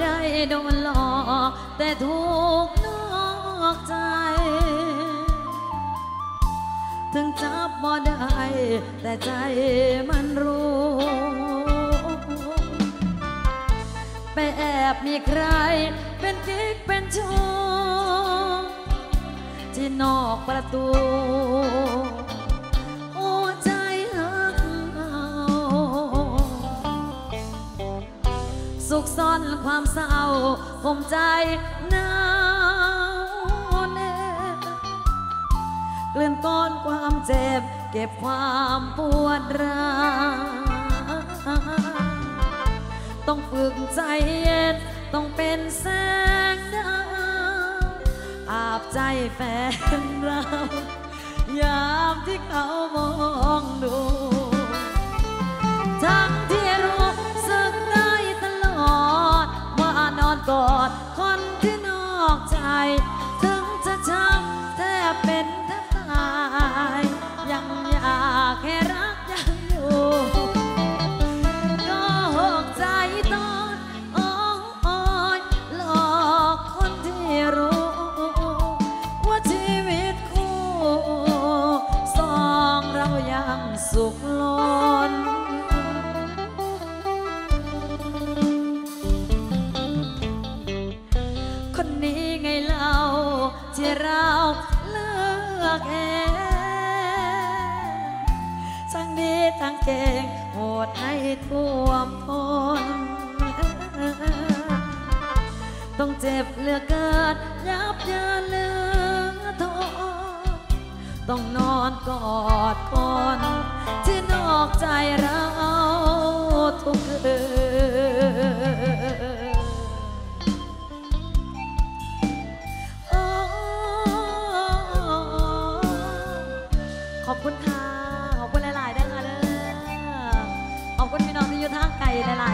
ได้โดนหลอก แต่ถูกนอกใจ ถึงจับบ่ได้ แต่ใจมันรู้ ไปแอบมีใคร เป็นกิ๊กเป็นชู้ที่นอกประตู อนความเศร้าผมใจหนาวแน่เกลื่อนก้อนความเจ็บ เก็บความปวดร้าวต้องฝึกใจเย็น ต้องเป็นแสงดาวอาบใจแฟนเรา ยามที่เขามองดู ทั้งที่ กอดคนที่นอกใจ ถึงจะช้ำแทบเป็นแทบตาย ยังอยากแค่รัก ต้องเจ็บเหลือเกินยับยันเหลือทนต้องนอนกอดปนที่นอกใจเราทุกคืนขอบคุณค่ะ ขอบคุณหลายๆด้วยค่ะเด้อขอบคุณพี่น้องที่อยู่ทางไก่หลาย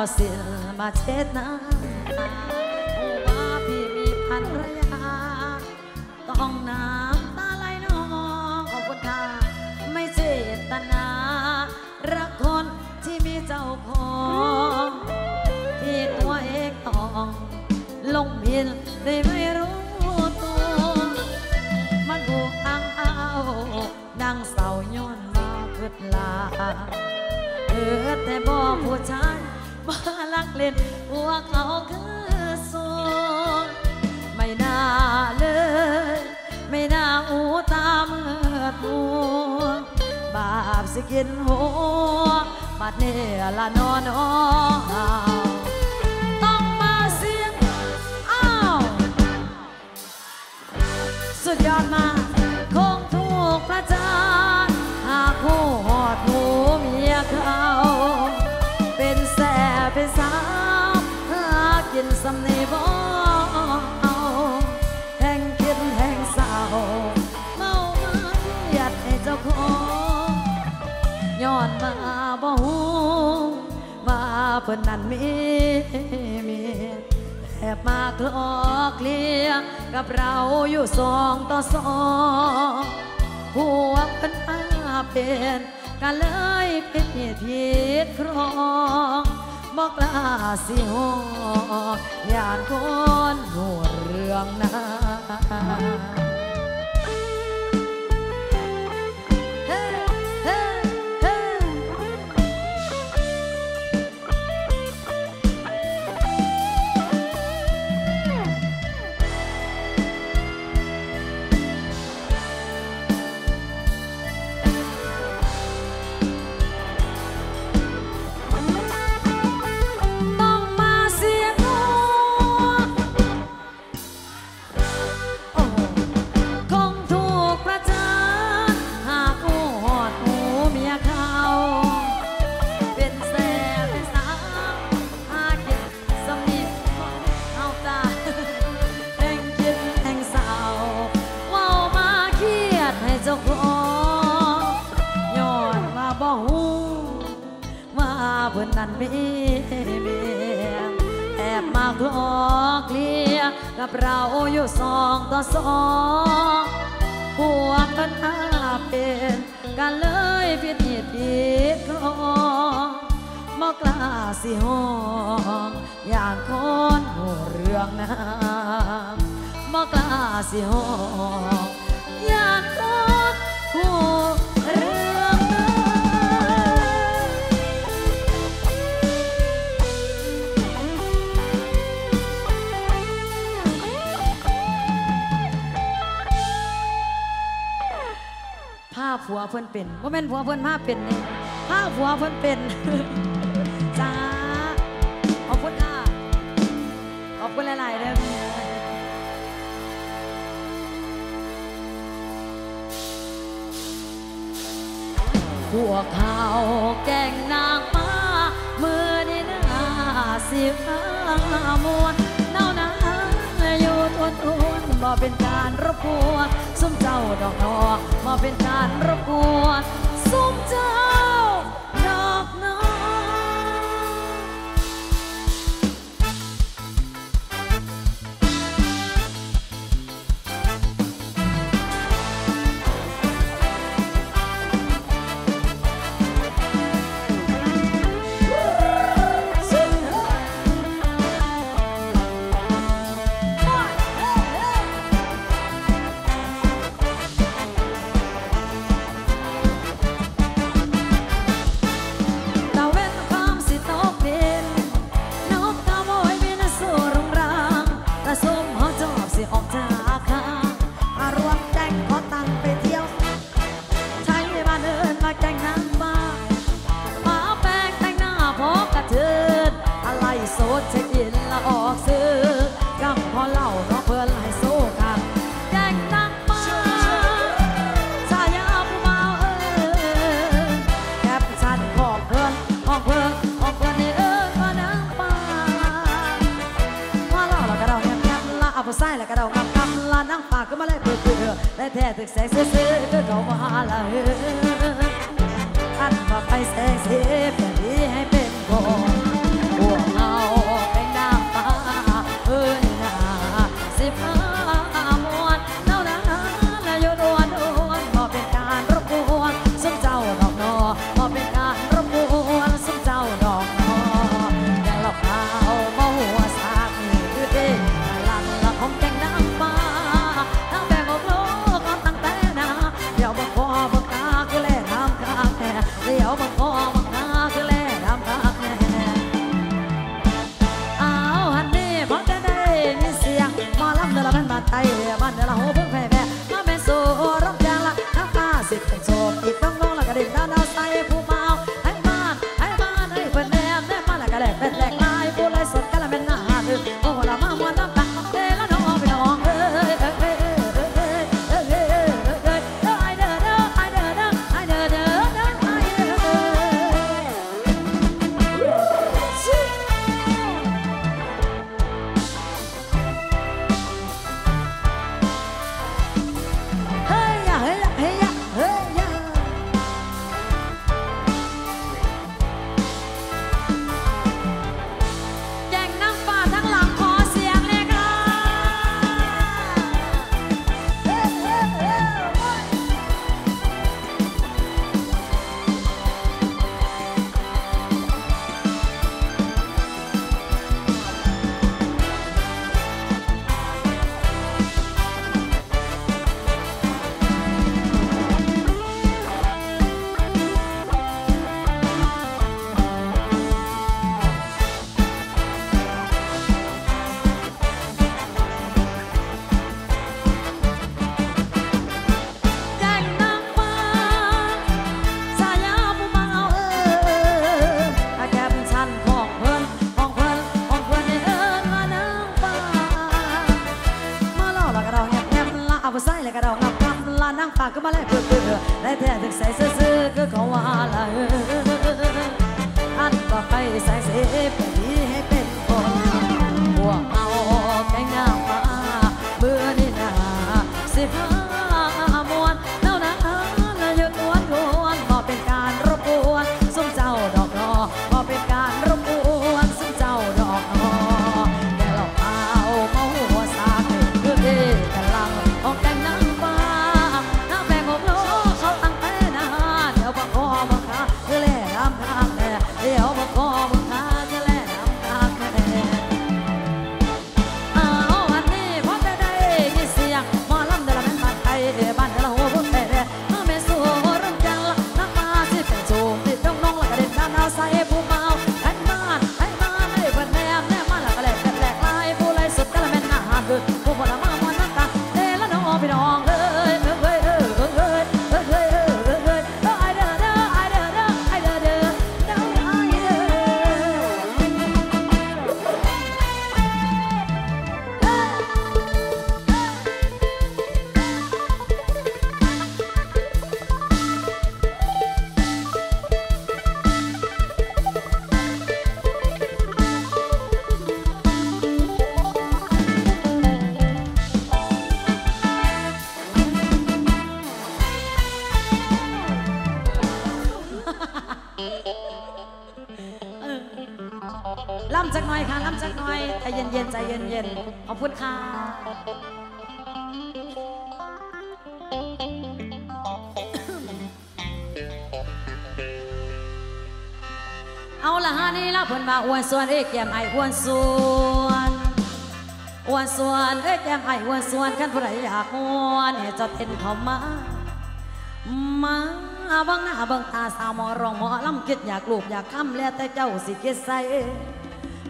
I'll still my head now. คนนั้นมีมีแอบมาคลอกเลียกับเราอยู่สองต่อสองหัวเป็นอาเป็นกันเลยเป็นเหตุผิดครองบอกลาสิหอกยานคนหัวเรื่องนาับเราอยู่สองต่อสองปวงปัญหาเป็นกันเลยพินิดีครองมอกลาสิหองอย่างคนหูเรื่องน้ำมอกลาสิหอง ผัวเพื่อนเป็นว่าแม่นผัวเพื่อนผ้าเป็นนี่ผ้าผัวเพื่อนเป็นจ้าขอบคุณค่ะขอบคุณหลายๆเด้อพวกเขาแก่งนางมามือในหน้าสิฟ้ามวนเน่านาอยู่ทวนทวนบ่เป็นการรบกวนสมเจ้าดอกดอก เป็นการรบกวน บ้านไตบ้านเดลาโฮเพิ่งแพ้แพ้มาแม่โซร้องจางละน้ำตาสิบเป็นโซอีกต้าง มาอวนส่วนเอ้ยแก้มไอ้อวนส่วนอ้วนส่วนเอ้ยแก้มไอ้อวนส่วนคันผู้ใดอยากม่วนเนี่ยจะเป็นเขามามาบังหน้าบังตาสาวมอรองหมอลำคิดอยากลูกอยากคำแล้วแต่เจ้าสิคิดใส่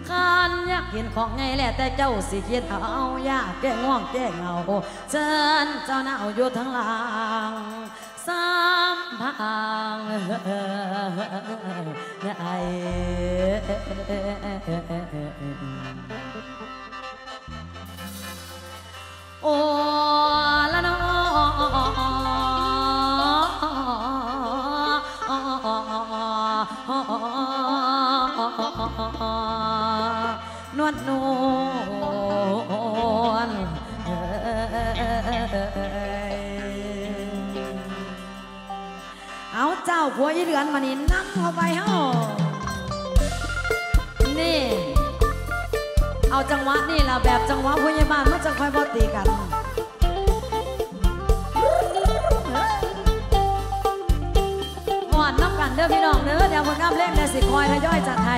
ขันอยากเห็นของไงแล้วแต่เจ้าสิคิดเอาอยากแก้ง่วงแก้เหงาเชิญเจ้าหน้าอยู่ทั้งหลังสา มพังไอโอ้ละน้อนวลนวล เอาเจ้าผัวอีเหลือนมานี่นั่งเข้าไปเฮ้านี่ เอาจังหวะนี่ล่ะแบบจังหวะพยาบาลมาจังค่อยบอตีกันหวานน้ำกันเด้อพี่น้องเด้อเดี๋ยวผลงานเพลงในสิคอยทยอยจัดให้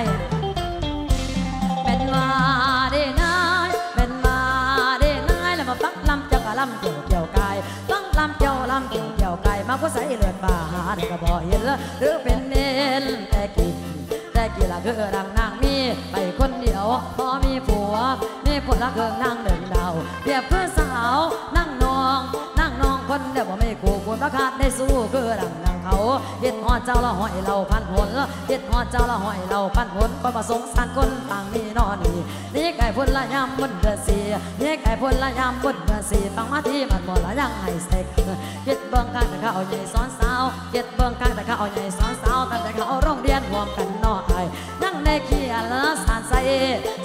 เป็นมานานก็บ่เห็นหรือเป็นเนนแต่กินแต่กี่ละคือรังนางมีไปคนเดียวพอมีผัวมีผลละเกิงนางเดินดาวเปียบเพื่อสาวนั่งนองนั่งนองคนเดียวบ่ไม่คู่ควรประคาดได้สู้คือ อดเจ้าละหอยเราพันหนเฮ็ดหอดเจ้าละหอยเราพันหนก็มาสงสารคนต่างมีนอนี่นี่ไก่พุ่นละยำบนเดือดสีนี่ไก่พุ่นละยำบนเดือดสีฟังมาที่มันบ่ละยังให้เซ็กเฮ็ดเบิ่งข้างแต่เขาเอาใหญ่ซ้อนสาวเฮ็ดเบิ่งข้างแต่เขาเอาใหญ่ซ้อนสาวตั้งแต่เขาเอาโรงเรียนรวมกันนอไอนั่งในเขียนละสานใส่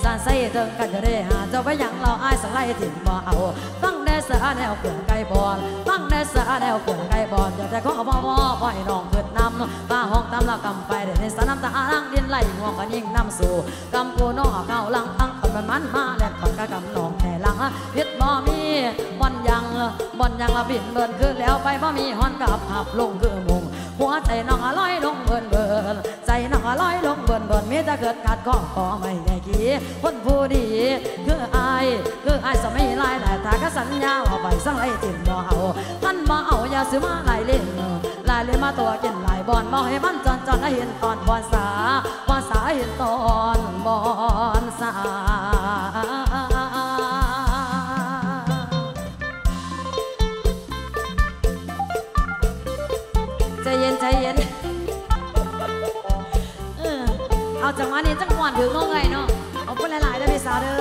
สานใส่เถิงกันจะได้หาเจ้าไปยังเราอายสไล่ถิ่นบ่เอาฟัง สาแนวเกลือไก่บอลฟังได้เสือแนวเกลือไก่บอลอยากจะขอบ่บ่บ่ให้น้องเกิดนำมาห้องตามละกำไปเดี๋ยวในสนามตาลังดินไหลง่วงกันยิ่งนำสู่กำปูนอเข้าลังอังคนมันมันมาแลกคนกะกำนองแห่ลังพิษบ่มีบ่อนยังบ่อนยังละบินเบินขึ้นแล้วไปบ่มีฮอนกับหับลงคือมุง หัวใจน้องลอยลงเบิ่นเบิ่นใจน้องลอยลงเบิ่นเบิ่นมีแต่เกิดกัดข้อขอไม่ได้กี่คนผู้ดีคืออายคืออายสมัยลายแต่ถ้าก็สัญญาเอาไปสังไรติ่มบ่เอาท่านบ่เอาอย่าซื้อมาหลายเล่นหลายเล่นมาตัวกินหลายบอนบ่ให้มันจอนจอนให้เห็นตอนบอนสาบอนสาเห็นตอนบอนสา เย็นใจเย็นเออเอาจังหวะนี้จังหวะถึงน้องไงเนาะเอาคุณหลายๆได้พี่สาวเด้อ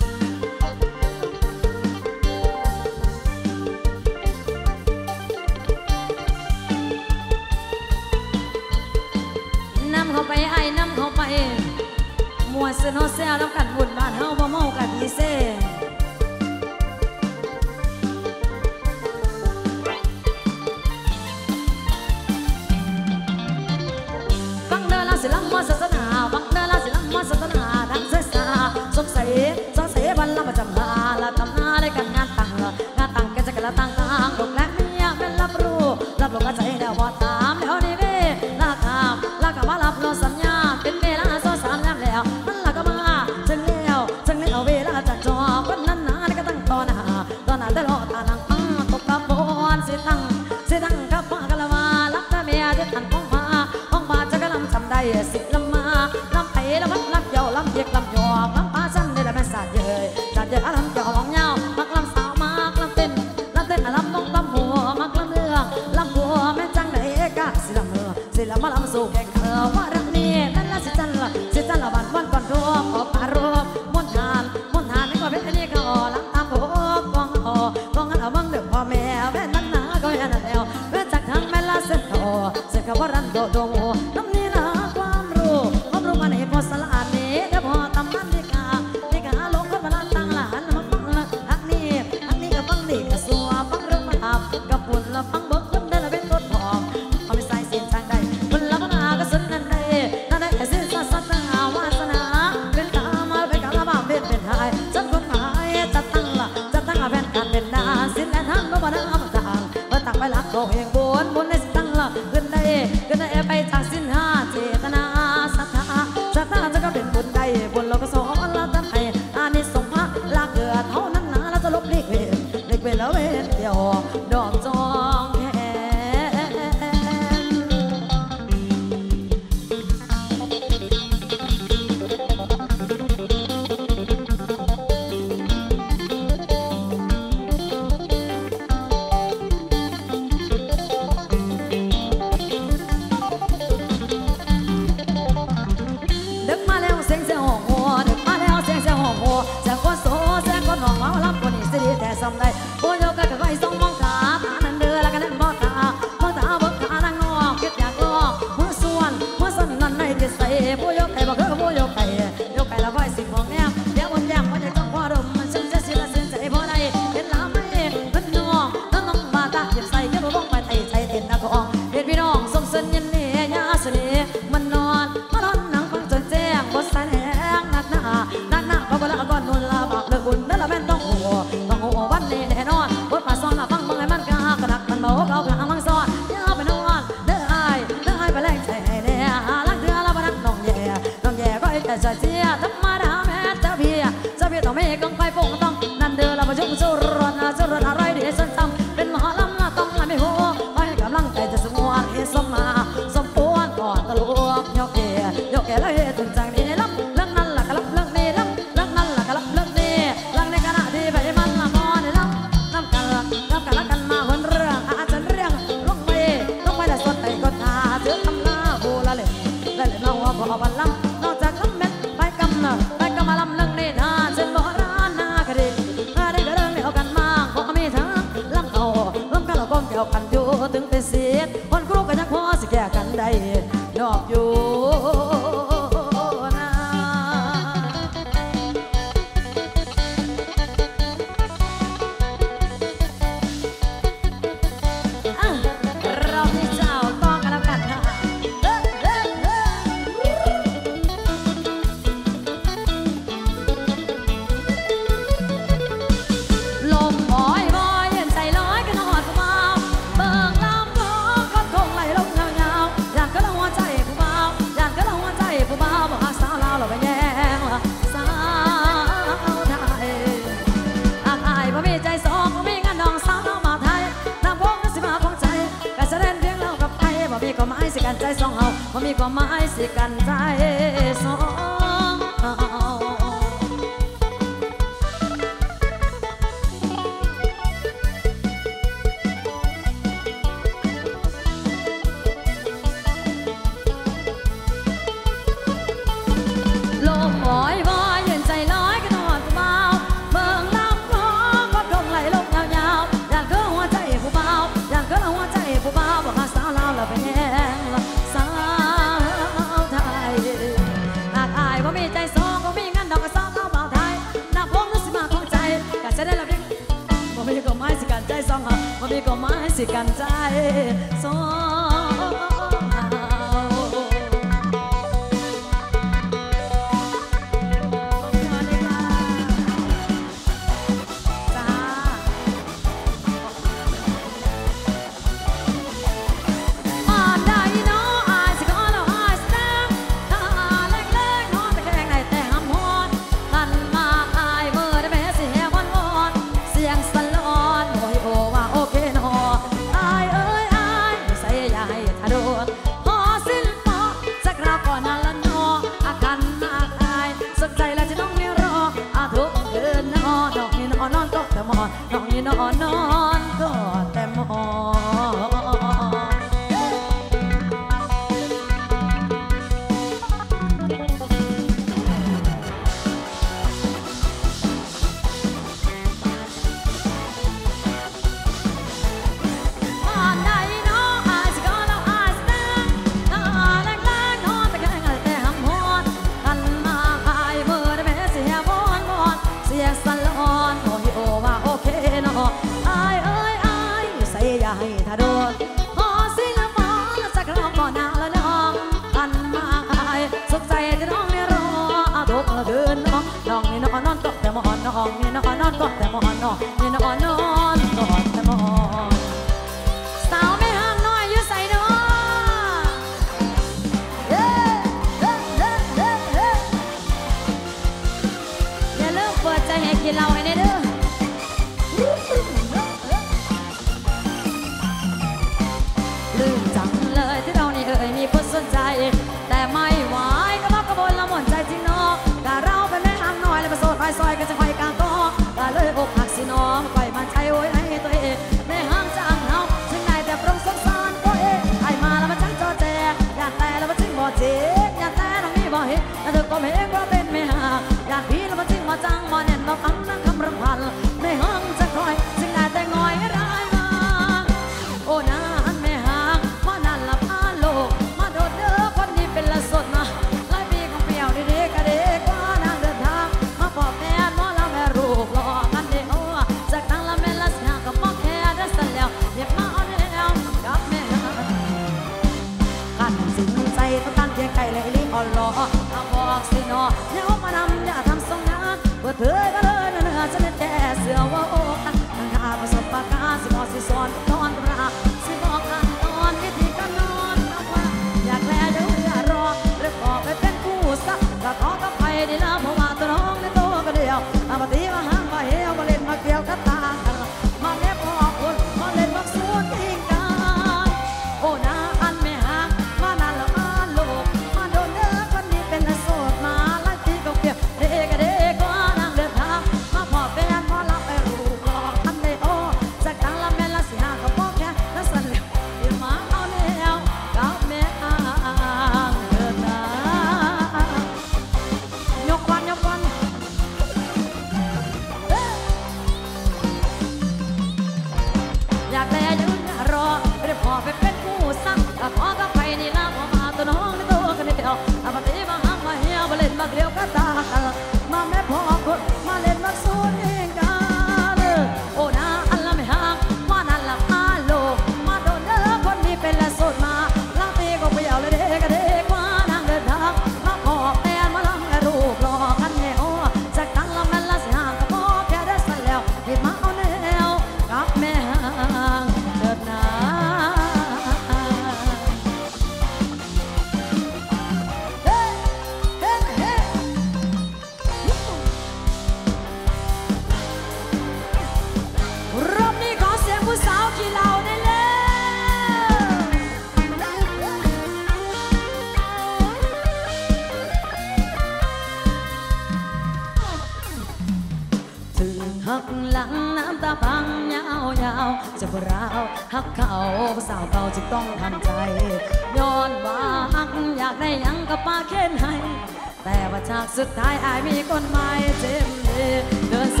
ากสุดท้ายอายมีคนใหม่เจ็เดีเดินเซ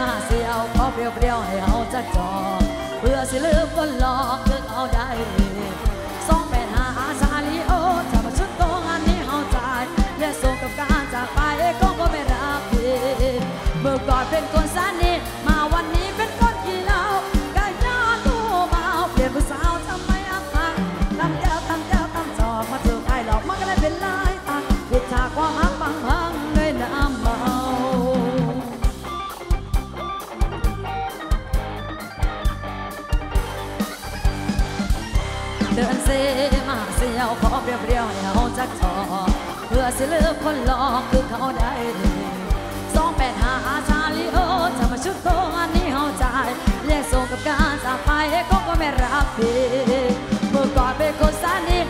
มาเสียวขอเปรียวเปรียวให้เอาจักจอเพื่อสิลืมคนหลอกถึงเอาได้ เรียบเรียวให้เขาจักทอเพื่อสิลืมคนหลอกคือเขาได้เลยสองแปดหาชาลิโอจะมาชุดโตงานนี้เขาใจ่เรียกส่งกับการจากไปก็ก็ไม่รับผิดเมื่อก่อนเป็นคนสนิท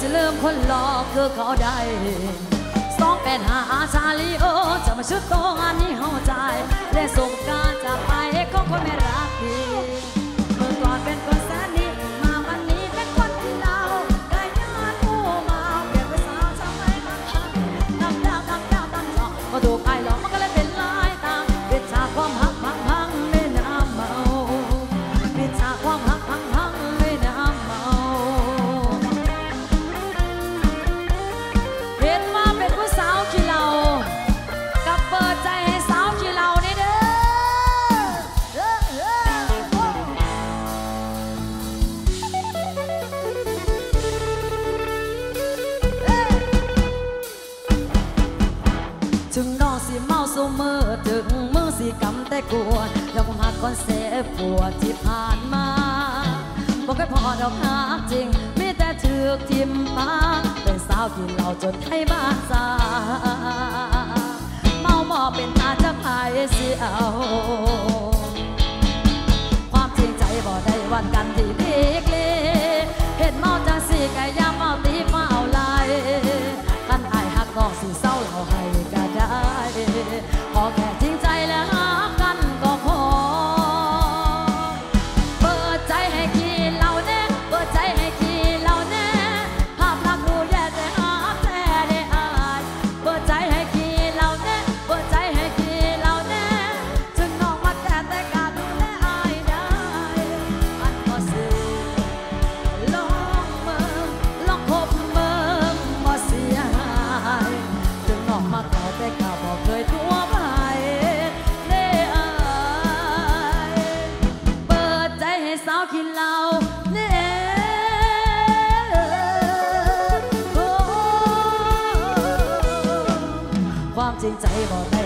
สิลืมคนหลอกคือเขาได้สองแปดหาอาชาลีโอจะมาชุดโตงานนี้เข้าใจ กลัวแล้มหัก่อนเซปต์ปวดที่ผ่านมาบอกให้พอดอกหาจริงมีแต่เชือกทิมปากเป็นสาวกินเหล้าจนไข้บ้าซาเมาหมอเป็นตาจะพายเสียเอาความจริงใจบ่ได้วันกันที่พลิกเลเห็นเมาจังสีไก่ยามเมาตีเมาไหลกันไอหักน้องสี 仔จ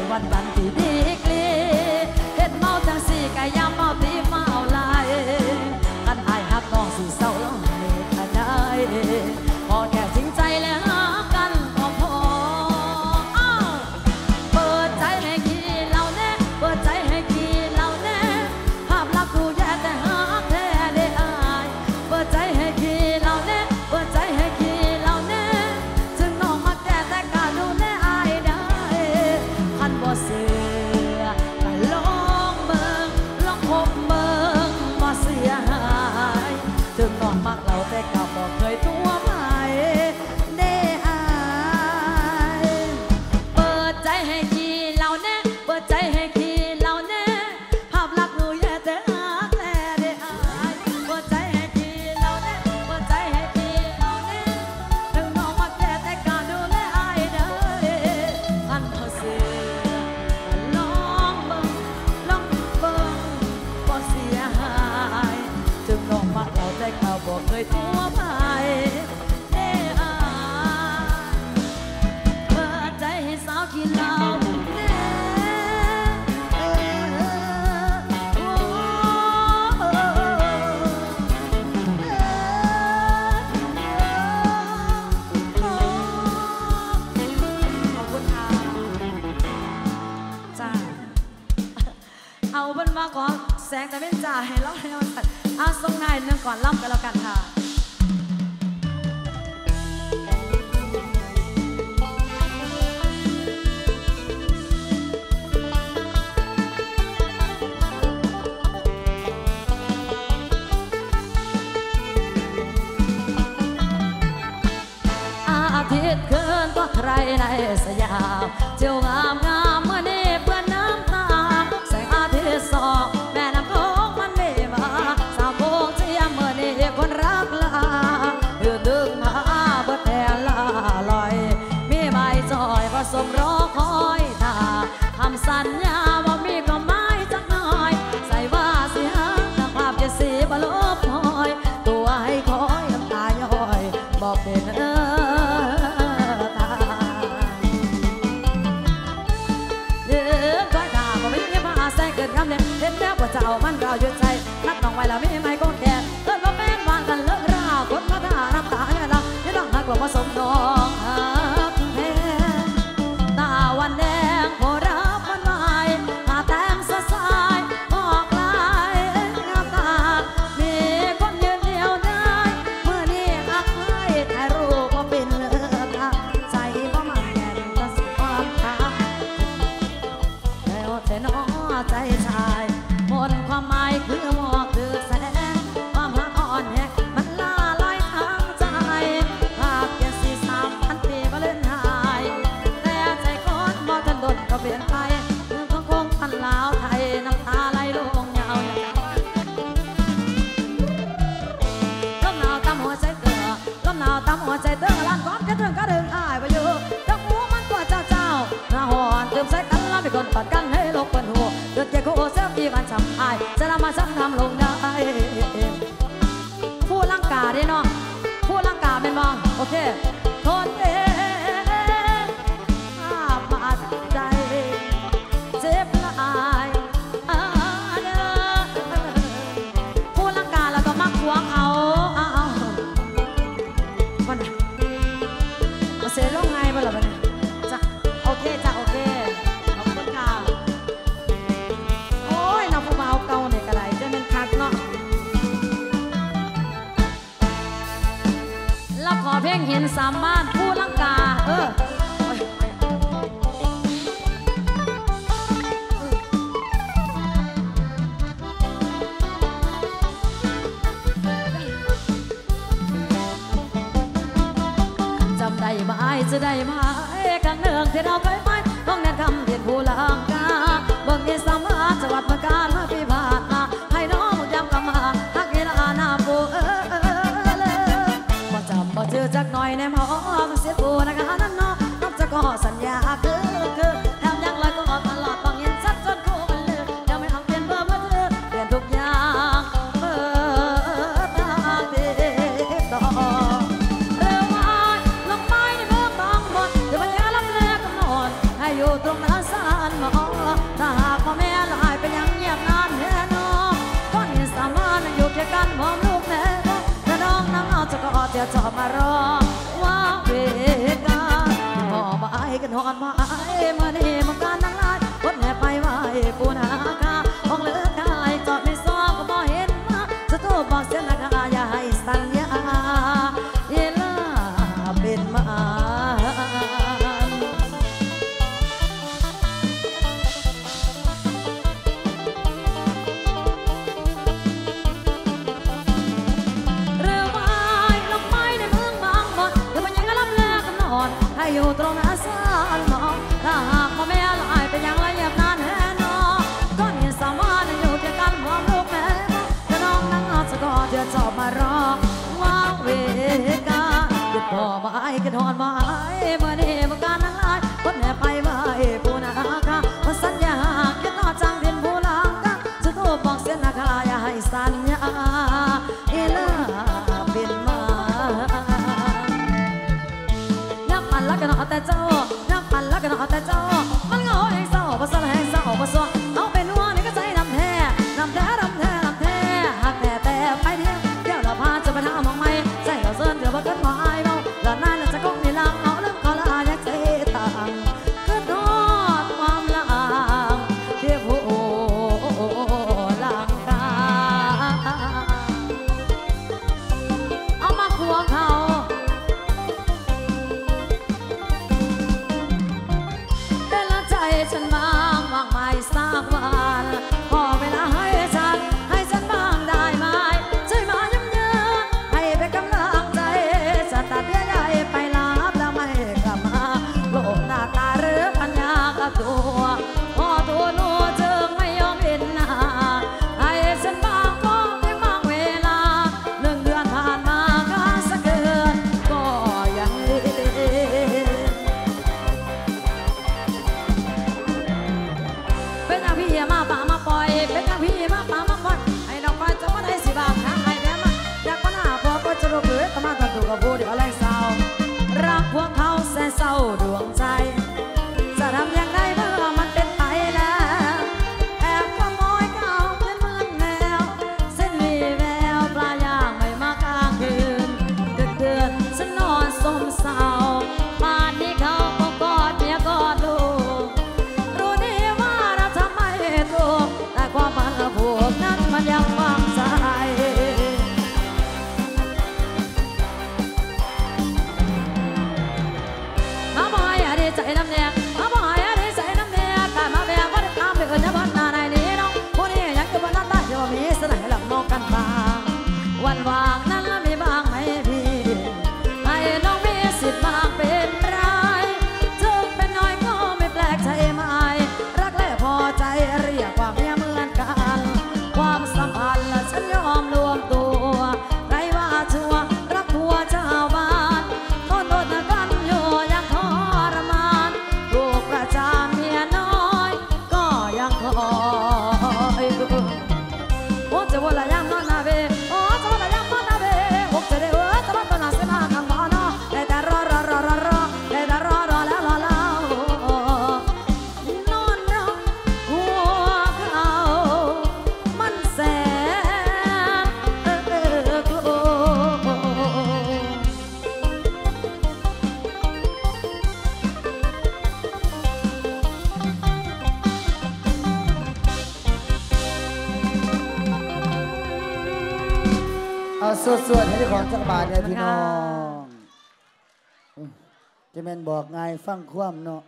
อกไงายฟังความเนาะ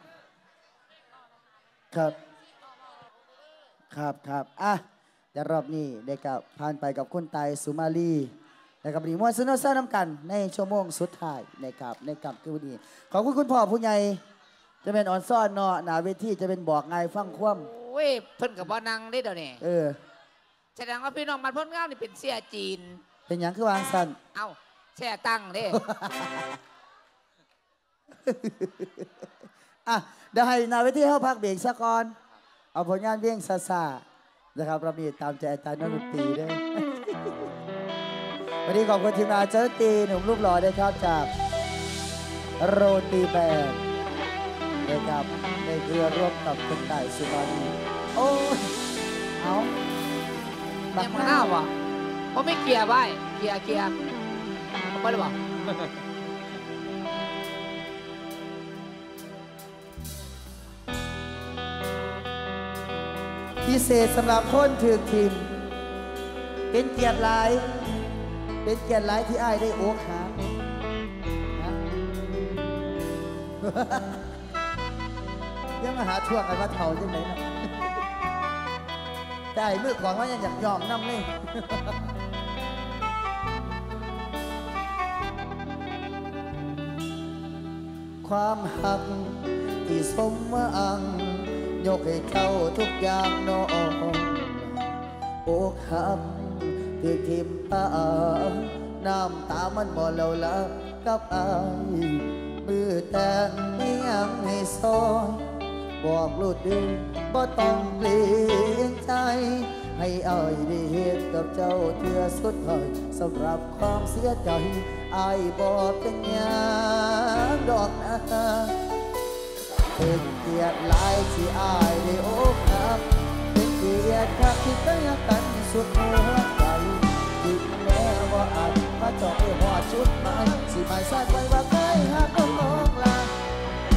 ครับ ครับครับอะเดี๋ยวรอบนี้ได้กับผ่านไปกับคุณไตสุมาลีและกับนีมวนสนุกสนานำกัน ในชั่วโมงสุดท้ายในกับในกับคือวันนี้ขอบคุณคุณพ่อผู้ใหญ่จะเป็นออนซ่อนเนาะหนาเวทีจะเป็นบอกไงายฟังความโอ้ยเพิ่นกับบ่นังได้เดี๋ยวนี้เออแสดงว่าพี่น้องมันพ้นเงานี่เป็นเสียจีน เป็นหยังคือวางสันเอ้าแช่ตั้งเด้ อะเดี๋ยวให้นาเวทีเข้าพักเบรกสักก่อน เอาผลงานเวียงซาซานะครับเรามีตามใจอาจารย์นักดนตรีด้วยวันนี้ขอบคุณทีมงานเจ้าตีหนุ่มรูปหล่อด้วยครับจากโรตีแบนนะครับในเครือร่วมกับคุณต่สุมาลีโอ้ยเอาแม่งมันเน่าวะเพราะไม่เกียร์ไว้เกียร์เกียร์เอาไปหรือเพิเศษสำหรับคนถือทีมเป็นเกียรติหลาย เป็นเกียรติหลายที่อ้ายได้โอกหายังมาหาช่วงกันว่าเท่าจังไหนนะได้มือก่อนว่ายังอยากยอมน้ำเลยความหักที่สมหวัง ยกให้เจ้าทุกอย่างน้องอกหักที่ทิมตาน้ำตามันบ่เหลาลับกับอายมือแต่งไม่ยังให้ซอยบอกลูกดีบ่ต้องเปลี่ยนใจ ให้อายได้เห็นกับเจ้าเทือสุดท้ายสำหรับความเสียใจอายบ่เป็นหยังดอกนะเป็น เกียรติหลายที่อายได้โอกหักเป็นเกียรติครับที่เคยรักกันสุดหัวใจถึงแม้ว่าอาจมาเจาะไปหอดชุดหมายสิหมายสาดไว้ว่าเคยหักก็มองลา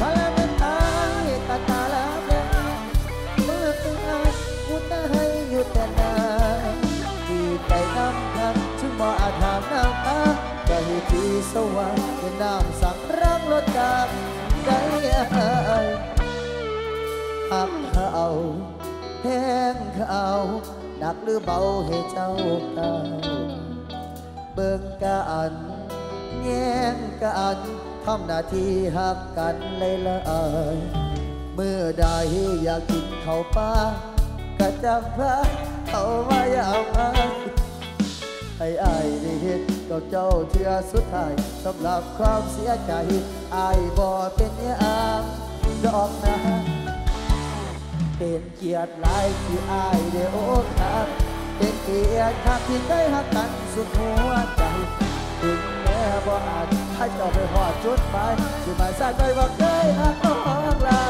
พาแล้วมันตายตาตาลาเพื่อเมื่อเป็นอายกูตาให้อยู่แต่นาที่ใจน้ำทันถึงบ่อาจถามน้ำตาก็ให้ที่สว่างเป็นน้ำสังรักรถจากใจ หักเขาแห้งเขาหนักหรือเบาให้เจ้าเก่าเบิ่งกันแย่งกันทำหน้าที่หักกันเลยละอยเมื่อใดอยากกินเขาปลากระจังพระเขามาอยากมาให้อายได้เห็นกับเจ้าเทือสุดท้ายสำหรับความเสียใจอายบ่เป็นหยังดอกนะ เป็นเกียรติหลายที่อายได้โอกหักเป็นเกียรติคักที่ได้หักกันสุดหัวใจถึงแม้บ่อาจให้เจ้าไปหอดจุดหมายสิหมาสร้างไว้ว่าเคยหักน้องลา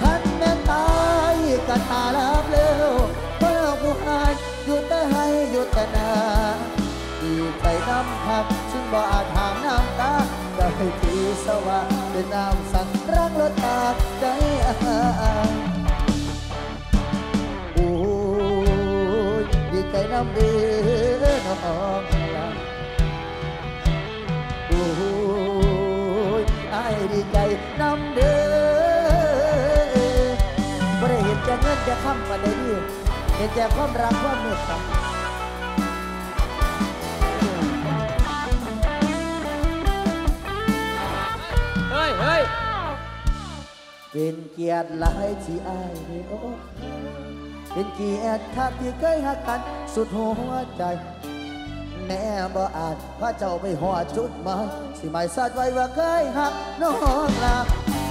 คันแม่ตายกันตาลับเร็วเพราะผู้อายอยู่แต่ให้อยู่แต่นาดีใจน้ำพักซึ่งบ่อาจหามน้ำตาได้ที่สว่างเป็นน้ำสั่งรักรถตาใจ น้ำเดือน้องละโอ้ยไอ้ดีใจน้ำเดือบริเหตุจะเงินจะข้ามมาได้ดีเห็นแต่ความรักความเมตตาเฮ้ยเฮ้ยเป็นเกียรติหลายที่อายได้โอ้ เป็นเกียรติทักที่เคยหักกัน สุดหัวใจแน่บ่อาจพระเจ้าไปหัวจุดหมายสิหมายสัตว์ไว้ว่าเคยหักน้องลา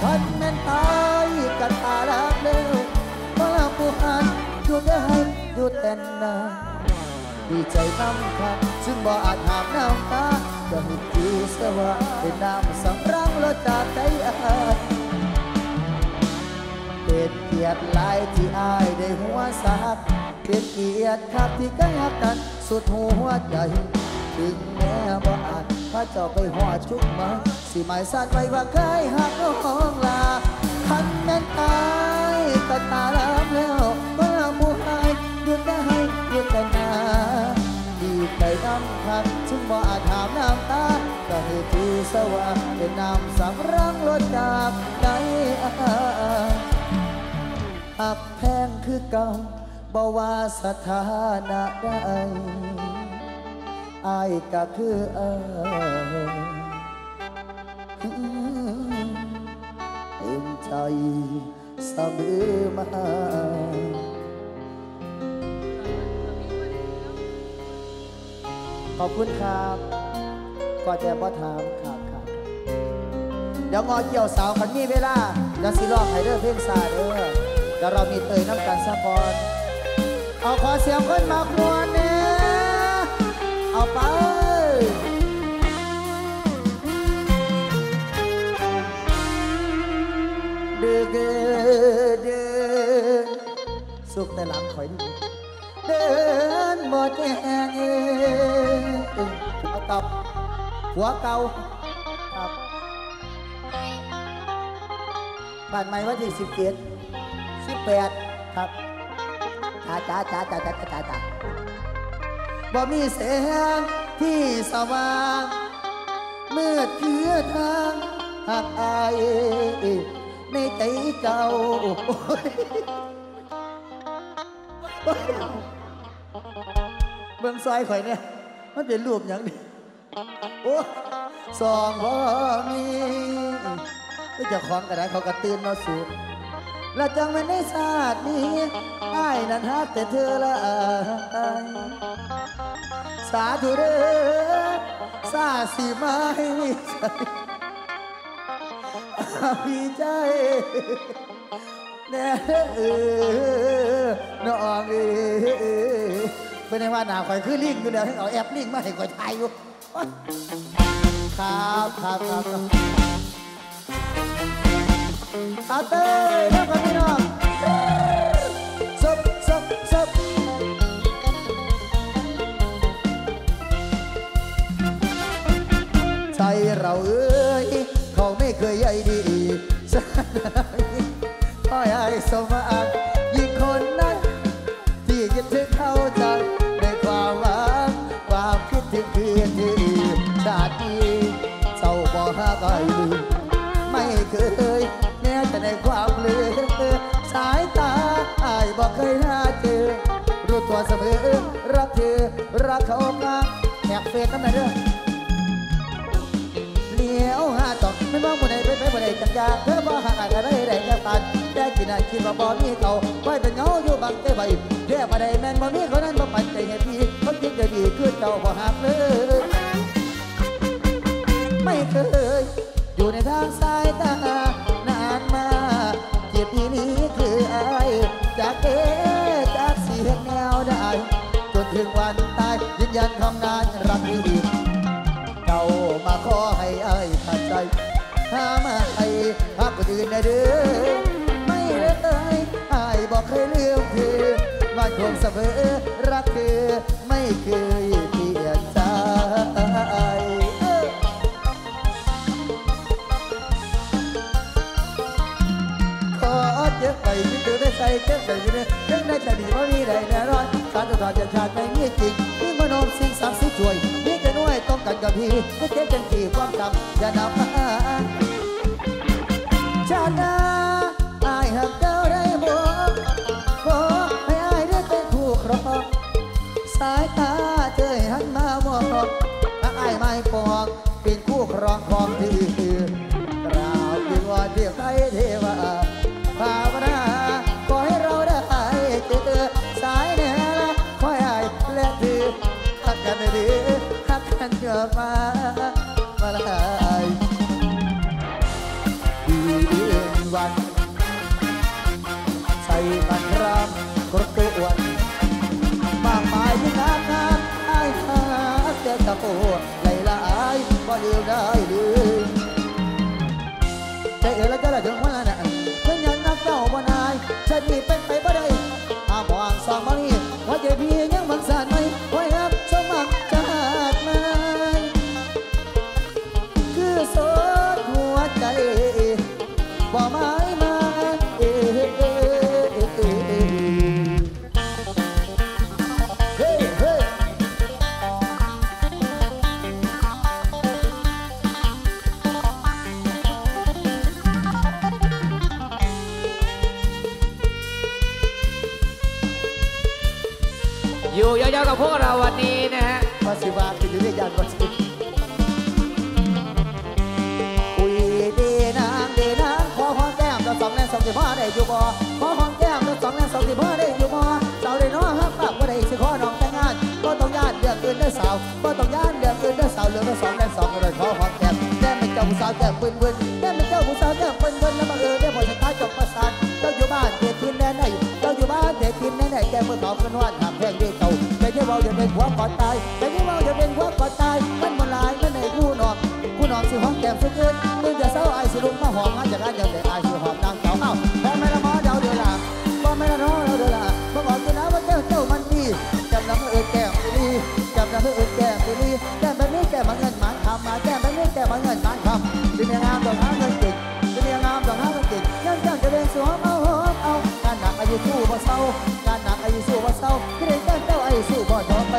คันแม่นตายกันตาลักเร็วบ่ลาผู้หันอยู่ได้อยู่แต่นาดีใจน้ำค่ะซึ่งบ่อาจหามน้ำตาจะให้ดีสว่าเป็นน้ำสำรังรสจากใจอาย เป็นเกียรติหลายที่อายได้หัวสักเป็นเกียรติครับที่ใกล้หักกันสุดหัวใจถึงแม้บ่อาจพระเจ้าไปหัวชุกมาสิหมายสัตว์ไว้ว่าเคยหักน้องลาคันแม่นตายก็ตาลามแล้วว่าผู้หายหยุดได้หยุดแต่นาดีใจน้ำคักซึ่งบ่อาจถามน้ำตาก็ให้ถือสว่าเป็นน้ำสำรังรถจากใจ หักแพงคือเก่าบ่ว่าสถานะใดอายก็คือเออเต็มใจเสมอมาขอบคุณครับก็จะบ่ถามครับครับเดี๋ยวงอเกี่ยวสาวคันมีเวลาเดี๋ยวสิรอบให้เด้อเพลงซาเด้อ เดี๋ยวเรามีเตยน้ำกันซะก่อนเอาขอเสียงคนมากมวนเนี่ยเอาไปเดือเดือดสุขแต่หลังข่อยเดินหมดแองเองเอาตับหัวเก่าครับบ้านใหม่วันที่สิบเจ็ด ปดครับจ้าจ้าจ้าจ้าจ้าจ้าจ้าบ่มีแสงที่สว่างเมื่อเชื้อทางหักอายในใจเจ้าเบื้องซ้ายข่อยเนี่ย มันเป็นรูปอย่างนี้โอ้สองพ่อมีไม่จะคล้องกันได้เขากระตื้นมาสูง และจังมันในศาสตร์นี้ไอ้ายนั้นฮักแต่เธอละอายสาธุเด้อสาสีไม้มีใจแน่เออน้องเออเป็นไงว่าหนาข่อยคือลิงอยู่เดี๋ยวให้เอาแอปลิงมาให้ข่อยถ่ายอยู่ ครับครับครับ เอาเต้ยแล้วกันพี่น้องซับซับซับใจเราเอ้ยเขาไม่เคยใยดีสักหน่อยอ้ายสมอัน รู้ตัวเสมอรักเธอรักเขามากแหกเฟซน้ำหน่อยเด้อเลี้ยวหาต่อไม่มองผู้ใดไปไปผู้ใดจังยากเธอบ่หาอะไรได้ได้แค่ปานแต่กินอะคิดว่าบ่มีเขาไว้เป็นเงาอยู่บางใจใบแค่บ่ได้แม่นบ่มีเขานั้นบ่ปันใจให้พี่เขาคิดจะดีคือเจ้าบ่หักเลยไม่เคยอยู่ในทางสายตานานมาเจิตที่นี้คืออายจากเอ๊ะจาก ยันทำงานรักนี้เจ้ามาขอให้อายขัดใจถ้ามาให้พักอื่นนะเด้อไม่เลยอายบอกเคยลืมเธอมาคงเสมอรักเธอไม่เคย กันกับพี่ก็เจ็บจังที่ความจำอย่านำมาชาติ ยาวๆกับพวกเราวันนี้นะฮะพะสิวาติดเรียยานพอสิอุ้ยดีนางดีนางขอหอมแก้มกัวสองแน่สองสิบพ่อได้อยู่บ่ขอหอมแก้มกัวสองแน่สองสิบพ่อได้อยู่บ่สาวได้น้อฮักปากว่าได้สิขอน้องแต่งงานก็ต้องญาติเดือดอื่นเด้อสาวก็ต้องญาติเดือดอื่นเด้อสาวเหลือก็สองแน่สองก็เลยขอหอมแก้มแก้มเป็นเจ้าผู้สาวแก้มปืนเปืนแก้มเป็นเจ้าผู้สาวแก้มปืนเปืนแล้วบังเอิญได้ผลสุดท้ายจบประสานเจ้าอยู่บ้านเกิดที่แน่ไหน เด็ษฐินแน่แน่แกเมื่อตอบกระนว่าทำมแพงด้วยเตาแต่ที่เราจะเป็นหัวก่อนตายแต่ที่เราจะเป็นหัวก่อนตายมันมาลายมันในคู่นอนคู่นอนสิห้องแก้มสุดเกินตื่นจะเศร้าไอ้สิลุกมาหอมงานจะกงานเดียไอ สู้บ่เศร้างานหนักไอ้สู้บ่เศร้าเรื่องเจ้าไอ้สู้บ่ท้อไป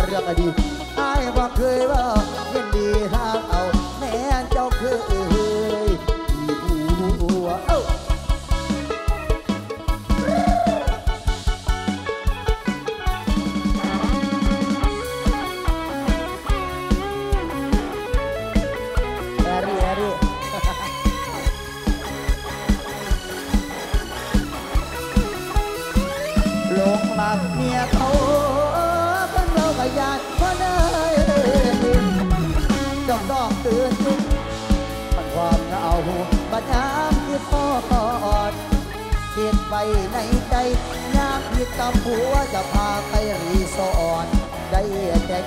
เรื่องอดีตอ้ยบอกเคยว่ายินดีหาก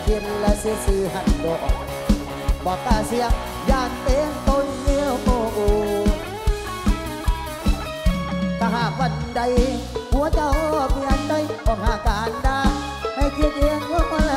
เพียนและเสียซื้อหันดอกบอกกาเสียงยานเองต้นเงี้ยวโอ้โหถ้าหากวันใด หัวเจ้าเปลี่ยนใจออกหาการดาให้คิดเองว่าอะไร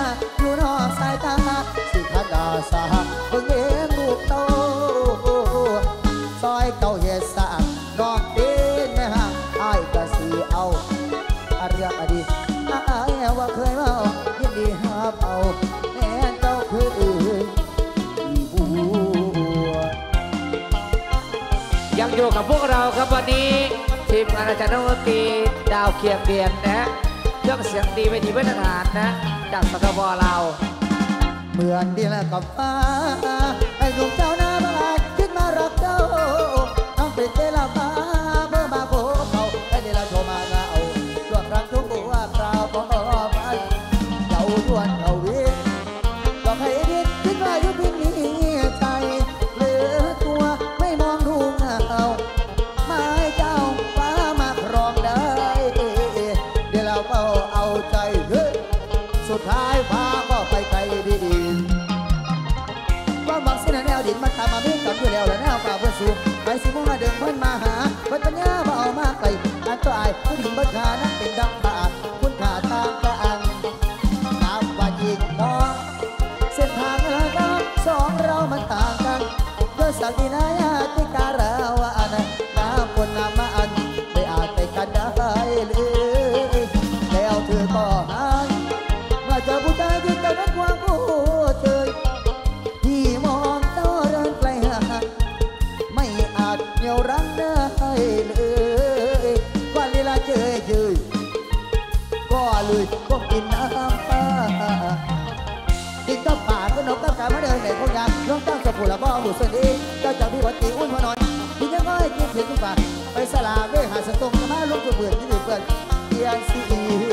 ราจะรย์นตีดาวเคียงเดียนนะเครื่องเสียงดีไม่ดีเพื่อนทหานนะ จากสตบเราเหมือนดีแล้วกับฟ้าไอ้หนุ่มเจ้าหน้าบ้าขึ้นมารักเจ้า ต้องเป็นเจ้าบ้า bất khả năng ีอุ้ยมาหน่อยดินยังง่อยเก็บเสียงขึ้นมาไปสลาเวหาสตงมาลุกกระเบื่อที่นี่เปิดเพียนสี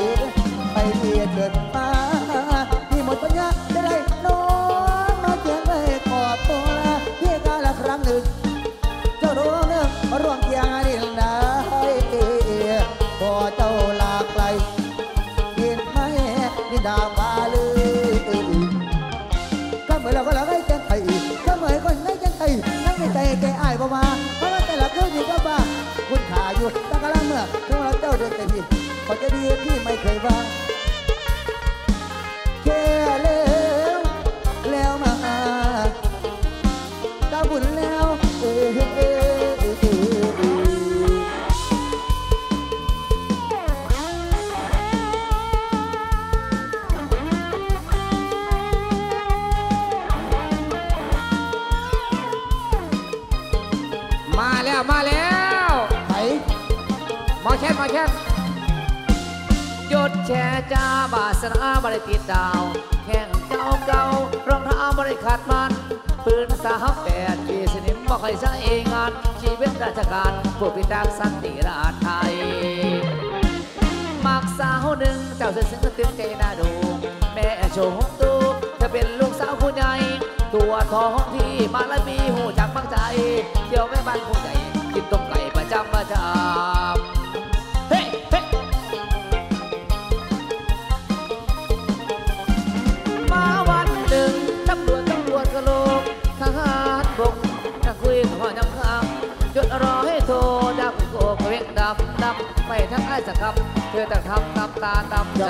ลาตำใจ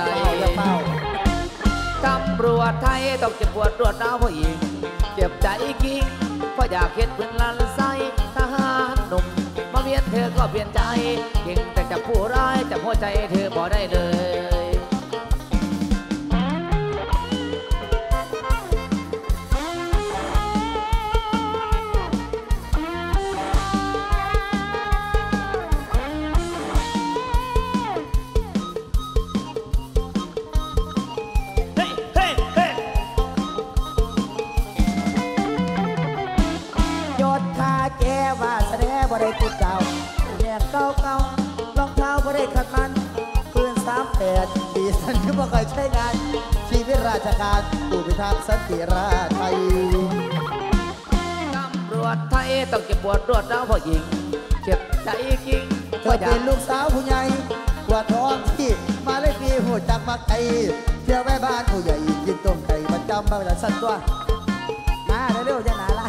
ตำรวจไทยต้องเจ็บปวดรวดร้าวผู้หญิงเจ็บใจกิ้งเพราะอยากเห็นพื้อนลันไส้ทหารหนุ่ม มาเวียนเธอก็เปลี่ยนใจเก่งแต่จะผู้ร้ายจะบหัใจเธอบ่ได้เลย ฉันคือบ่เคยใช้งาน ชีวิตราชการตู่พิทักษ์สันติราษฎร์ไทยตำรวจไทยต้องเก็บปวดรวดร้าวผู้หญิงเจ็บใจจริงเธก็ออยาเป็กนลูกสาวผู้ใหญ่กว่าท้องที่มาเลยปีหัวจักมักไก่เที่ยวแม่บ้านผู้ใหญ่กินต้มไก่ประจำมาเวลาสั้นตัวมาเร็วๆจะหนาละ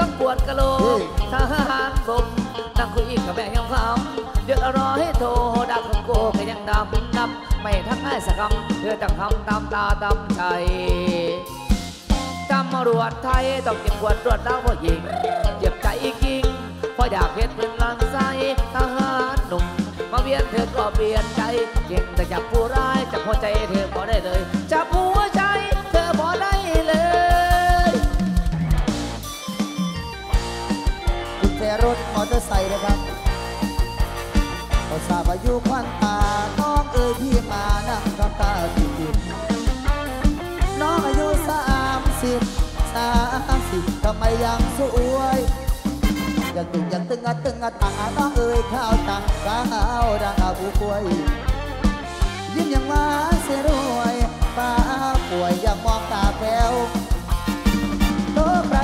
ตำรวจต้องปวดกะโหลกทหารบกนั่งคุยกับแม่ยำคำเดี๋ยวรอให้โทรดักของโกก็ยังดำดำไม่ทักได้สักคำเพื่อตั้งคำตามตาตามใจตำรวจไทยต้องเก็บปวดรวดร้าวผู้หญิงเจ็บใจจริงเพราะอยากเห็นเป็นลังไส้ทหารหนุ่มมาเวียนเธอก็เปลี่ยนใจเก่งแต่จับผู้ร้ายจับหัวใจเธอพอได้เลยจับหัว รถมอเตอร์ไซค์นะครับเขาทราบอายุควันตาน้องเอ๋ยพี่มานั่งทำตาติดๆน้องอายุสามสิบสามสิบทำไมยังสวยยังตึงยังตึงอะตึงอะตังอะน้องเอ๋ยข้าวตังข้าวดังอาบุกวยยิ้มยังว่าเสียรวยป้าป่วยอยากมองตาแป๋วโตใคร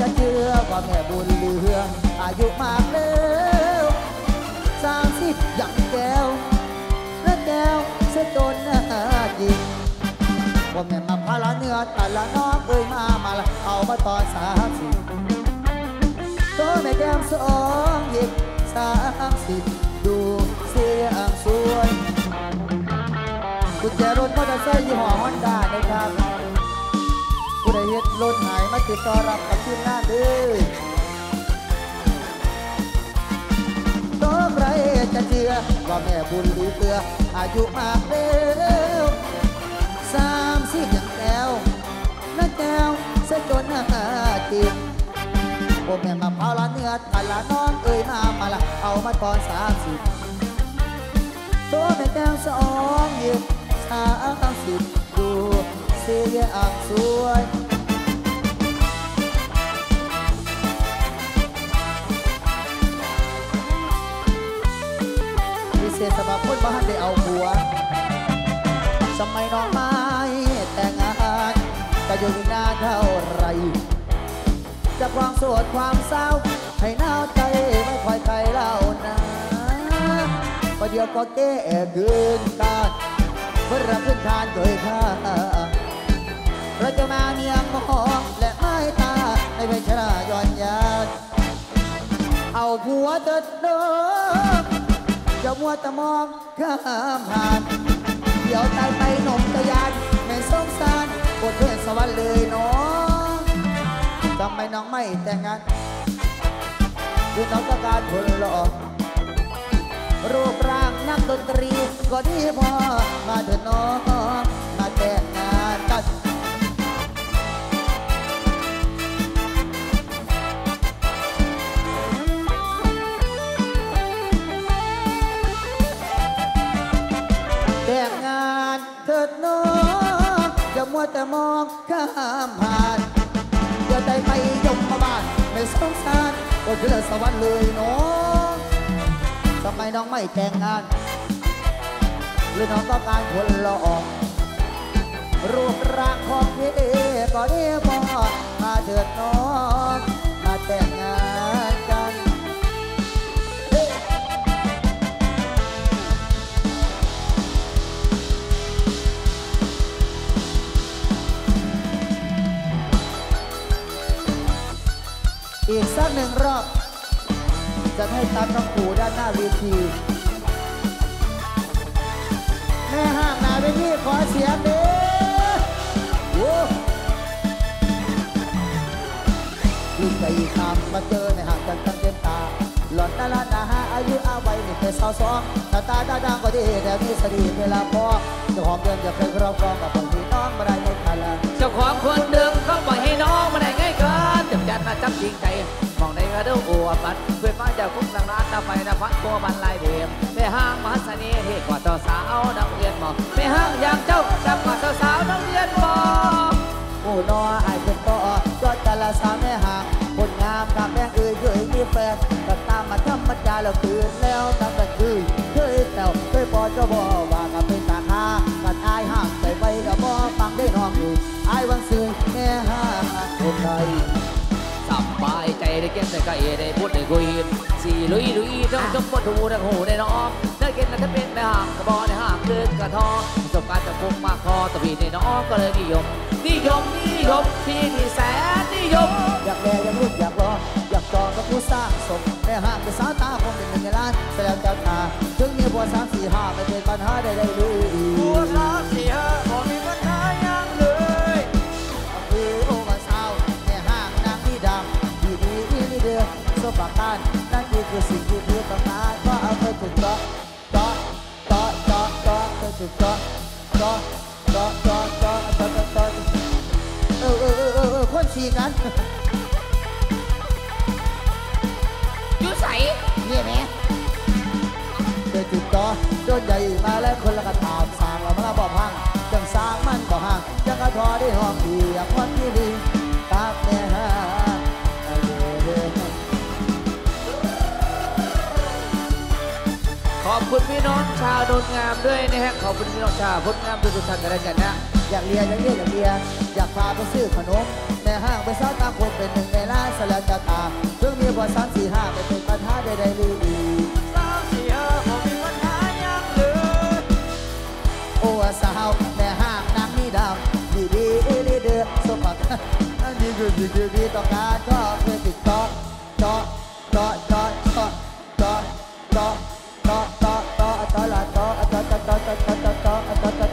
จะเชื่อว่าแม่บุญเหลือง อายุมากแล้วสามสิบยังแก้วและแก้วเสียจนจิงว่าแม่มาพาละเนื้อแต่ละน้องเอ้ยมามาละเอามาตอนสามสิบโตแม่แก้มสองหยิบสามสิบดูเสียงสวยกุญแจรถมอเตอร์ไซค์ยี่ห้อฮอนด้านะครับผู้ใดเฮ็ดรถหายมาติดต่อรับกับทีมงานเด้อ จะเชื่อว่าแม่บุญหรือเตือ อายุมากแล้วสามสิบอย่างแก้วนักแก้วเสียจนหาจิตพวกแม่มาเผาละเนื้อทันละน้องเอ้ยมามาละเอามาตอนสามสิบตัวแม่แก้วสองหยิบสามสิบดูเสียอ่างสวย ศษสำหรับคนบ้านได้เอาผัว สมัยน้องไม้แต่งงานจะอยู่นานเท่าไรจะความโสดความเศร้า ให้หนาวใจไม่ค่อยใครเล่านะประเดี๋ยวก็แก้คืนตาเมื่อรักขึ้นทานโดยค่าเราจะมาเนียงมองและไม้ตาในเพชรย้อนยานเอาผัวเดินเดิน อย่ามัวแต่มองข้ามผ่าน เดี๋ยวตายไปหนมตะยานแม่สงสารบทเพลงสวรรค์เลยน้องทำไมน้องไม่แต่งงานคือน้องต้องการคนหล่อรูปร่างนักดนตรีก็ดีพอมาเถอะน้องมาแต่ง แต่มองข้ามผ่านเดี๋ยวใจไม่ยมมาบ้านไม่สงสารก็คือสวรรค์เลยน้องทำไมน้องไม่แต่งงาน หรือน้องต้องการคนหล่อรูปร่างของพี่ก็ดีพอมาเถิดน้อง ให้ตามน้องปู่ด้านหน้าเวทีแม่ห้างนาเวทีขอเสียงเด้อโว้ลูกไปคำมาเจอในห้างกันตั้ง หล่อนดาราดาหาอายุอาวัยนี่งเป็นสาวสองตาตาดาดังก็ดีแต่มีสติเวลาพอเจ้าของเดือนจะเคยครอบครองกับบางทีน้องไม่ได้ในคาลาเจ้าของคนเดิมเขาปล่อยให้น้องมาได้ง่ายเกินจับจัดมาจับจริงใจมองในกระดูกอวบัดเพื่อนมาจากคุกทางร้านตาไฟนะพัดตัวบันลายเดียมแม่ห้างมหัศนีเหตุกว่าเจ้าสาวนักเรียนมอแม่ห้างอย่างเจ้าจับกว่าเจ้าสาวนักเรียนมอโอ้นอไอ้ายเป็นต่อก็แต่ละสาวแม่ห่าง คนงามกับแม่เอ้ยเคยมีแฟนก็ตามมาธรรมดาแล้วคืนแล้วตั้งแต่คืนเคยแต้วเคยบอเจ้าบ่ว่ากับเป็นตาคากันอายห่างไปไปกับบ่ฟังได้น้องอยู่อายวังซื้อแม่ห้างคนไทย ได้เก็บได้ใกล้ได้พูดได้คุยสี่ลุยลุยต้องจมบนหูได้หูได้น้องได้เก็บแล้วถ้าเป็นแม่ห่างกระบอกได้ห่างเลือกกระทอประสบการณ์จะพกมากพอตะบีในน้องก็เลยนิยมนิยมนิยมพี่นี่แสนนิยม อยากแลอยากรูปอยากรออยากจองกับผู้สร้างสมแม่ห่างเป็นสาวตาคงเป็นหนึ่งในล้านแสดงเจ้าตาถึงมีบัวสามสี่ห้าไม่เป็นปัญหาใดๆเลยบัวสามสี่ห้าพอมีปัญหา สมบัติการนั่นคือสิ่งที่เธอต้องการก็เอาไปถูกต้องก็ก็ก็ก็ไปถูกต้องก็ก็ก็ก็ก็ก็ก็เออเออเออเออเออคนสี่กันยุใสเนี่ยแหมไปถูกต้องโดนใหญ่มาแล้วคนละกระถางสางเรามาบอกพังจังสางมันบอกห่างจังกระทอได้ห้องดีอยากวันที่ดี ขอบคุณพี่น้องชาวโดนงามด้วยนะฮะขอบคุณพี่น้องชาวพุทธงามทุกๆท่านกันแล้วกันนะอยากเรียนอยากเรียนอยากเรียนอยากพาไปซื้อขนมแม่ห้างไปซ้อนตามคนเป็นหนึ่งในล้านสลัดจะตาเพิ่งมีบทสามสี่ห้าไม่เป็นปัญหาใดๆเลยสามสี่ห้าพอมีปัญหายังเลยโอ้สาวแม่ห้างนางนี่ดำดีดีเดือดสมบัติอันนี้คือดีดีดีต้องการก็เพื่อติดต่อต่อต่อ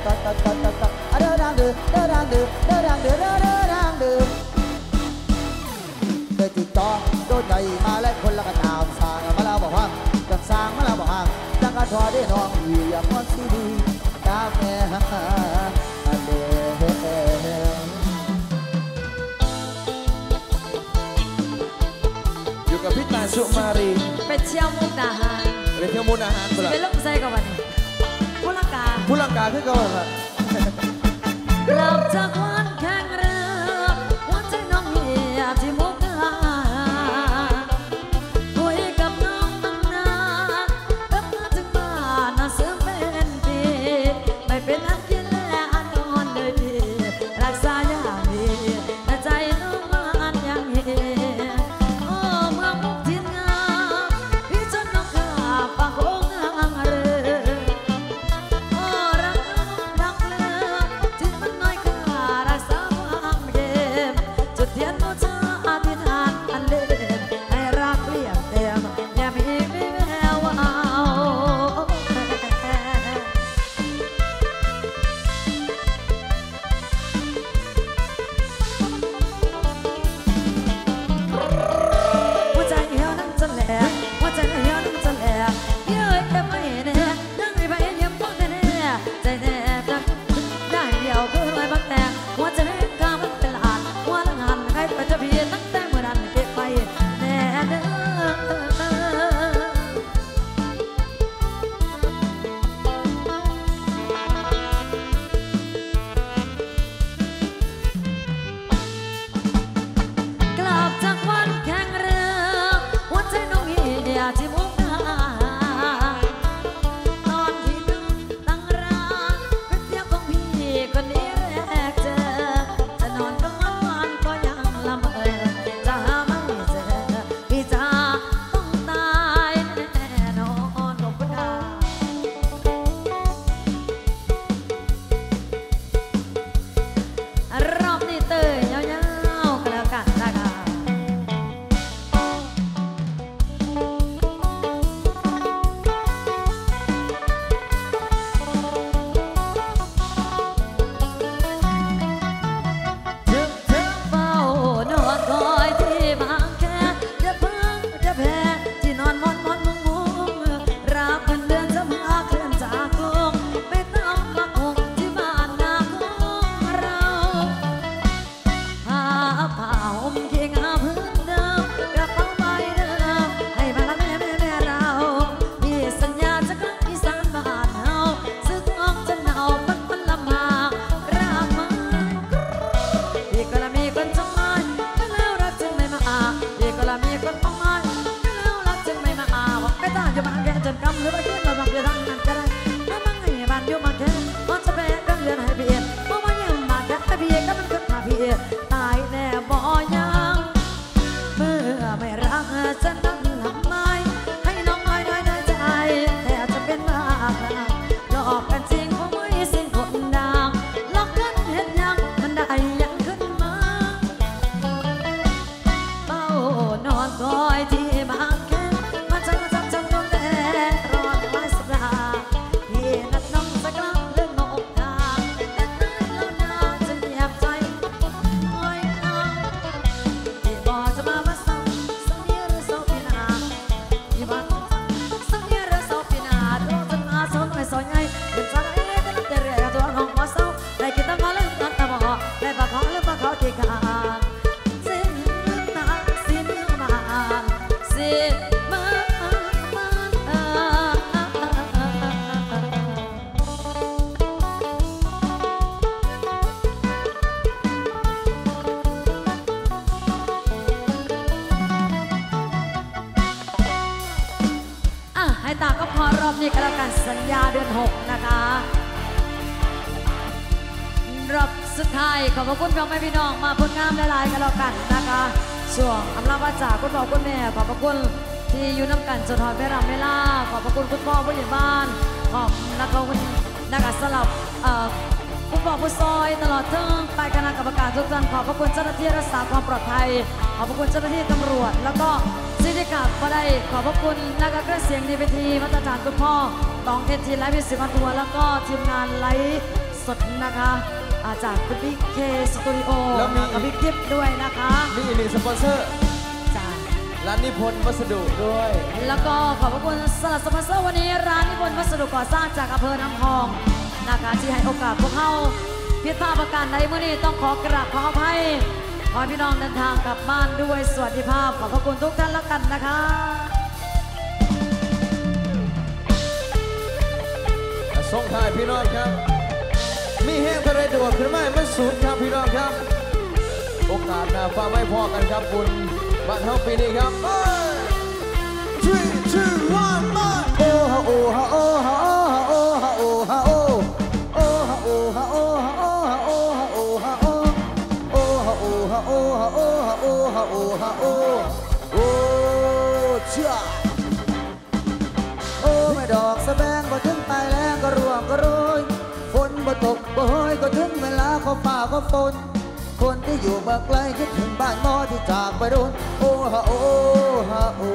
ต่อต่อต่อต่อต่อต่อต่อเดินทางดื้อเดินทางดื้อเดินทางดื้อเดินทางดื้อเคยติดต่อโดนใจมาและคนละกระตามสร้างมาแล้วบอกว่าจังสร้างมาแล้วบอกว่าจังกระทอได้น้องอยู่อยากมันซีดีกาแฟฮะอันเดอยู่กับพี่ตายสุมารีไปเที่ยวมุกดาหารไปเที่ยวมุกดาหารเปล่าไปลงใส่กับวันนี้พุลัง การขึ้นก่อนละกลับจาก ขอบพระคุณพ่อแม่พี่น้องมาผลงานหลายๆกันแล้วกันนะคะช่วงอำลาว่าจากคุณพ่อคุณแม่ขอบพระคุณที่อยู่น้ำกันจนทอนเวลาเวลาขอบพระคุณคุณพ่อผู้ใหญ่บ้านขอบนะคะคุณนะคะสลับเอ่อผู้บอกผู้ซอยตลอดทั้งไปคณะกรรมการทุกท่านขอบพระคุณเจ้าหน้าที่รักษาความปลอดภัย ขอบพระคุณเจ้าหน้าที่ตำรวจ แล้วก็ซินิกาก็ได้ขอบพระคุณนะคะเครื่องเสียงดีเวทีมาตรฐานคุณพ่อตองเทนทีไลฟ์มิวสิคทัวร์แล้วก็ทีมงานไลฟ์สดนะคะ จากคุณพี่เคสตูดิโอแล้วมีกับพี่กิฟต์ด้วยนะคะมีอีกหนึ่งสปอนเซอร์จ้าร้านนิพนธ์วัสดุด้วย แล้วก็ขอบพระคุณสลัดสปอนเซอร์วันนี้ร้านนิพนธ์วัสดุก่อสร้างจากอำเภอน้ำพองนะคะที่ให้โอกาสพวกเขาพิดพลาดประการใดเมื่อนี้ต้องขอกราบขออภัยขอให้พี่น้องเดินทางกลับบ้านด้วยสวัสดิภาพขอบพระคุณทุกท่านแล้วกันนะคะส่งท้ายพี่น้องครับ มีแห้งทะเลโดดขึ้นมาไม่สูงครับพี่น้องครับ โอกาสหน้าฟ้าไม่พอกันครับคุณบ้านเฮาปีนี้ครับ three two one มาโอ้ฮะโอ้ฮะโอ้โอ้ เวลาเขาฝ่าก็ฝนคนที่อยู่เมืองไกลคิดถึงบ้านนอที่จากไปโดนโอ้ฮะโอ้ฮะโอ้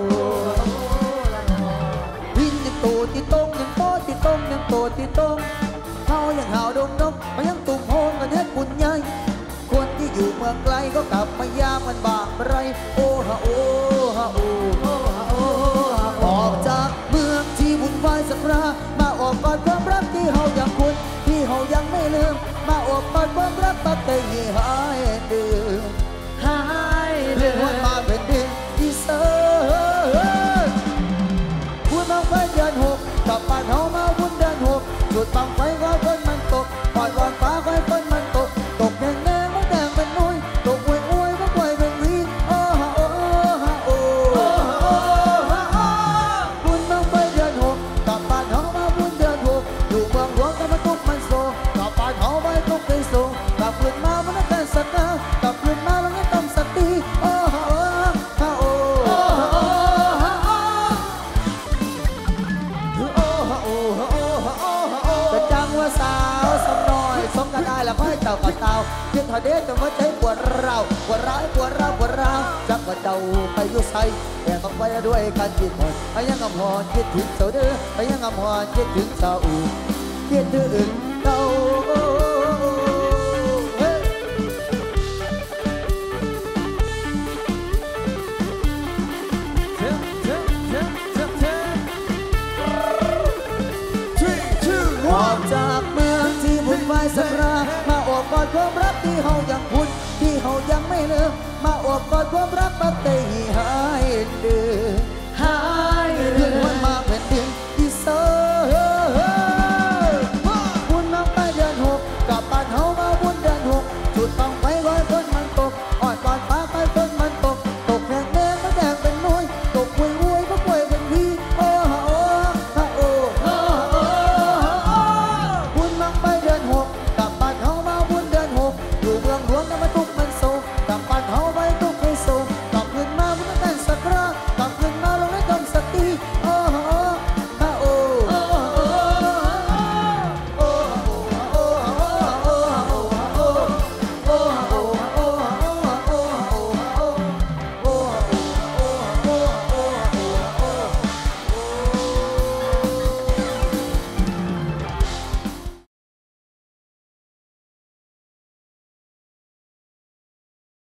วินยังโตที่ตรงยังโตที่ตรงยังโตที่ตรงเขายังหาวดงนกมันยังตุ่มโฮงกันเฮ็ดบุญใหญ่คนที่อยู่เมืองไกลก็กลับมายามมันบางไรโอ้ฮะโอ้ฮะโอ้ออกจากเมืองที่วุ่นวายสักรามาออกกอดความรักที่เฮา มาออกกอดความรักตัดเตยหายเดือ แล้วค่อยเต่าเต่าคิดหอเด็ดแต่ว่าใจปวดเราปวดร้ายปวดเราปวดเราจักว่าเจ้าไปอยู่ใส่แต่ต้องไปด้วยกันคิดหมดไปยังกำหอนคิดถึงเสาเด้อไปยังกำหอนคิดถึงเสาอูคิดถึง ความรักที่เฮายังคุ้นที่เฮายังไม่ลืมมาออกกอดความรัก